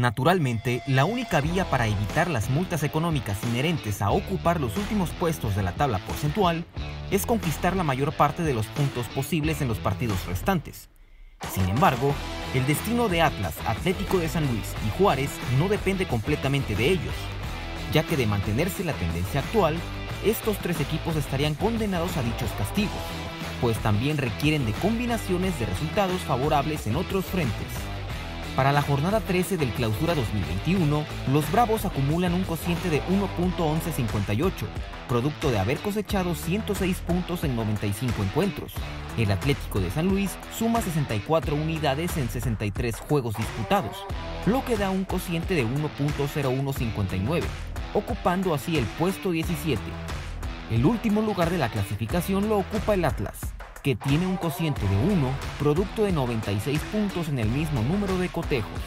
Naturalmente, la única vía para evitar las multas económicas inherentes a ocupar los últimos puestos de la tabla porcentual es conquistar la mayor parte de los puntos posibles en los partidos restantes. Sin embargo, el destino de Atlas, Atlético de San Luis y Juárez no depende completamente de ellos, ya que de mantenerse la tendencia actual, estos tres equipos estarían condenados a dichos castigos, pues también requieren de combinaciones de resultados favorables en otros frentes. Para la jornada 13 del Clausura 2021, los Bravos acumulan un cociente de 1.1158, producto de haber cosechado 106 puntos en 95 encuentros. El Atlético de San Luis suma 64 unidades en 63 juegos disputados, lo que da un cociente de 1.0159, ocupando así el puesto 17. El último lugar de la clasificación lo ocupa el Atlas, que tiene un cociente de 1, producto de 96 puntos en el mismo número de cotejos.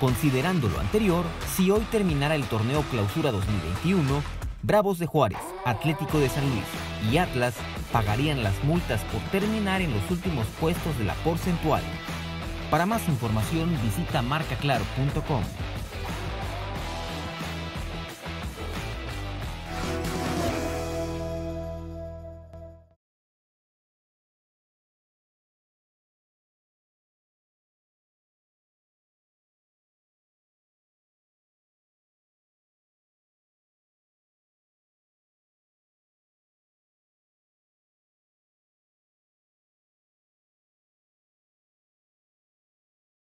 Considerando lo anterior, si hoy terminara el torneo Clausura 2021, Bravos de Juárez, Atlético de San Luis y Atlas pagarían las multas por terminar en los últimos puestos de la porcentual. Para más información visita marcaclaro.com.